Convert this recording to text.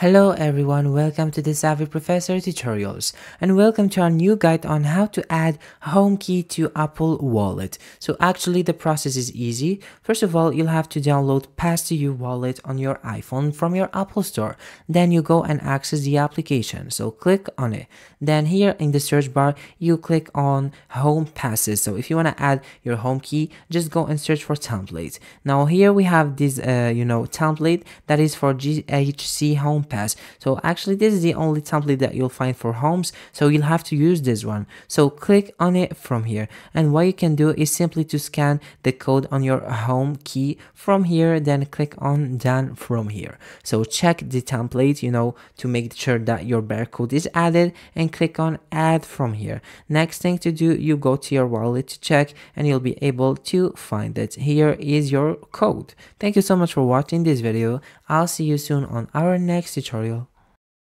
Hello everyone, welcome to the Savvy Professor tutorials and welcome to our new guide on how to add home key to Apple Wallet. So actually the process is easy. First of all, you'll have to download Pass2U Wallet on your iPhone from your Apple Store. Then you go and access the application. So click on it. Then here in the search bar, you click on Home Passes. So if you want to add your home key, just go and search for templates. Now here we have this, uh, you know, template that is for GHC Home pass so actually this is the only template that you'll find for homes so you'll have to use this one. So click on it from here. And what you can do is simply to scan the code on your home key from here then click on done from here. So check the template you know to make sure that your barcode is added and click on add from here. Next thing to do you go to your wallet to check and you'll be able to find it. Here is your code. Thank you so much for watching this video. I'll see you soon on our next tutorial